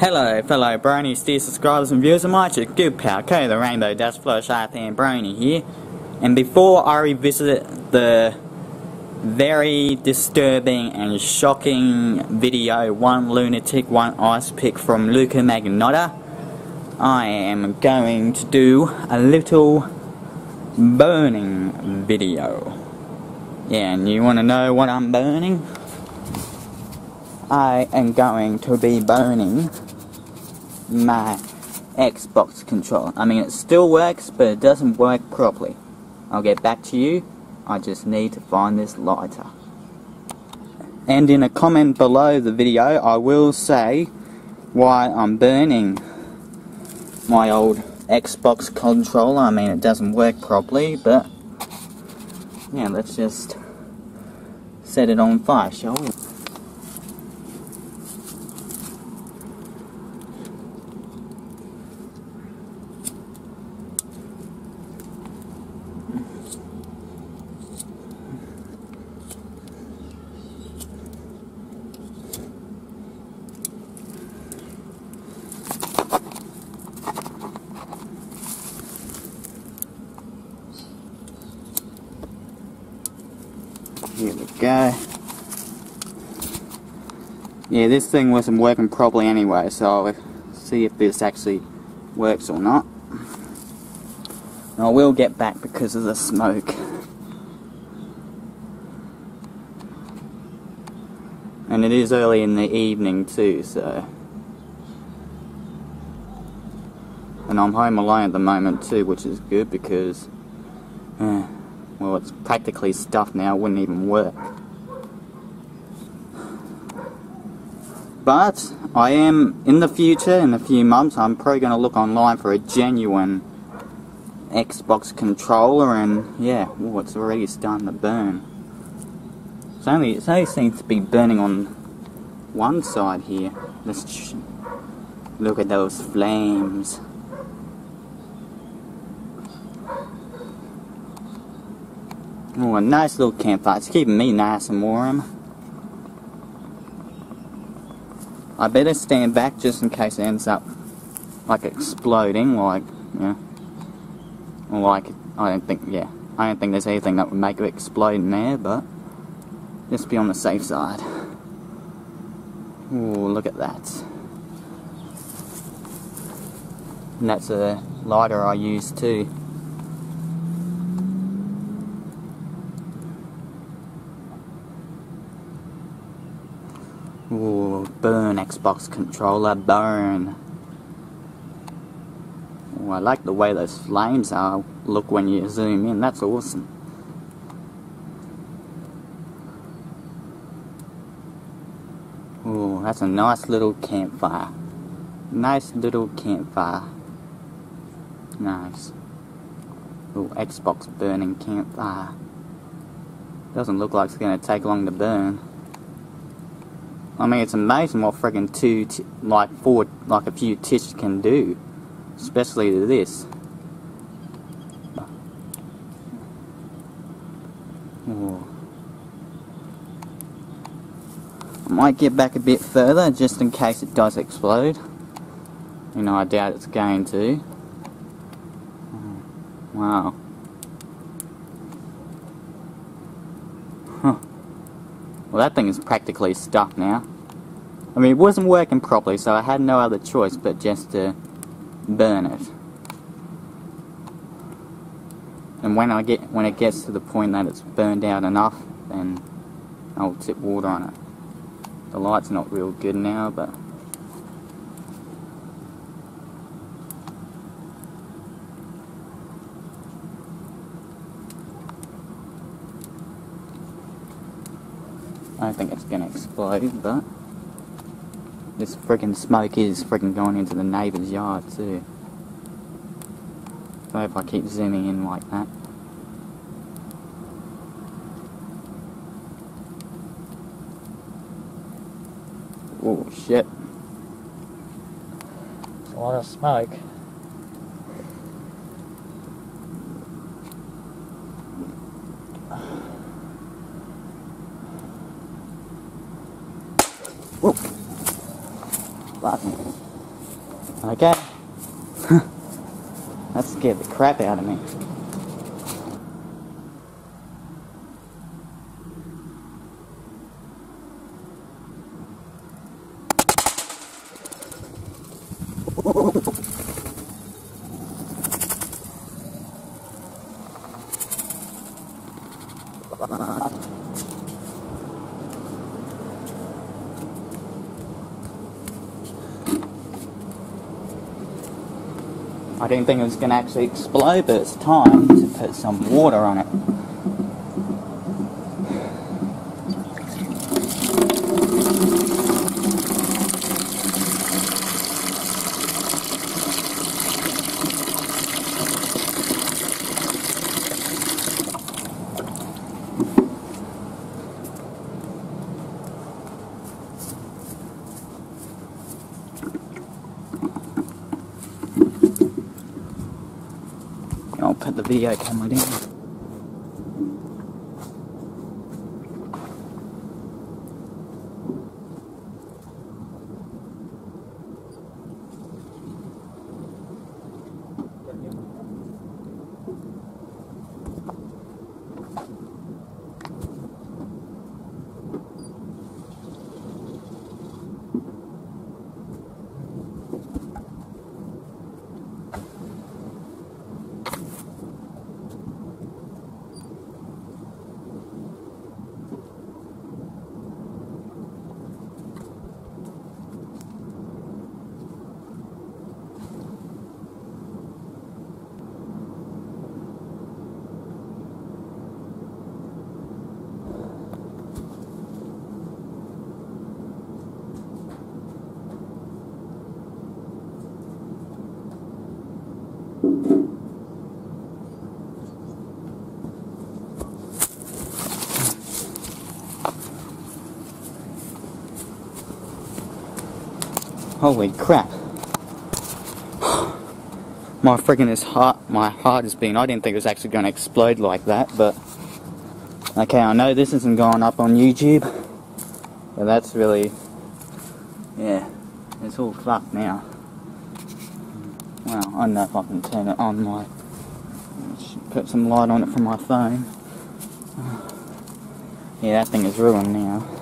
Hello, fellow bronies, dear subscribers and viewers of my channel, Good Pal, Kodie the Rainbow Dash Fluttershy Fan Brony here. And before I revisit the very disturbing and shocking video, One Lunatic, One Ice Pick from Luka Magnotta, I am going to do a little burning video. Yeah, and you want to know what I'm burning? I am going to be burning my Xbox controller. I mean, it still works, but it doesn't work properly. I'll get back to you. I just need to find this lighter. And in a comment below the video, I will say why I'm burning my old Xbox controller. I mean, it doesn't work properly, but yeah, let's just set it on fire, shall we? Here we go. Yeah, this thing wasn't working properly anyway, so I'll see if this actually works or not. And I will get back because of the smoke. And it is early in the evening too, so... And I'm home alone at the moment too, which is good because... Uh, well, it's practically stuffed now, it wouldn't even work. But, I am, in the future, in a few months, I'm probably going to look online for a genuine Xbox controller, and yeah, oh, it's already starting to burn. It's only, it only seems to be burning on one side here. Let's look at those flames. Oh, a nice little campfire. It's keeping me nice and warm. I better stand back just in case it ends up like exploding, like, yeah. like, I don't think, yeah. I don't think there's anything that would make it explode in there, but just be on the safe side. Oh, look at that. And that's a lighter I use too. Ooh, burn Xbox controller, burn. Ooh, I like the way those flames are look when you zoom in, that's awesome. Ooh, that's a nice little campfire. Nice little campfire. Nice. Ooh, Xbox burning campfire. Doesn't look like it's gonna take long to burn. I mean, it's amazing what friggin' two, like four, like a few tissues can do, especially to this. Ooh. I might get back a bit further just in case it does explode. You know, I doubt it's going to. Wow. Well, that thing is practically stuck now. I mean, it wasn't working properly, so I had no other choice but just to burn it. And when I get when it gets to the point that it's burned out enough, then I'll tip water on it. The light's not real good now, but I don't think it's gonna explode, but this freaking smoke is freaking going into the neighbour's yard too. So if I keep zooming in like that. Oh shit. It's a lot of smoke. Button. Okay. that scared the crap out of me. I didn't think it was going to actually explode, but it's time to put some water on it. I'll put the video camera down. Holy crap. My friggin' this heart, my heart has been, I didn't think it was actually going to explode like that, but... Okay, I know this isn't going up on YouTube, but that's really... Yeah, it's all fucked now. Well, I don't know if I can turn it on my... Put some light on it from my phone. Yeah, that thing is ruined now.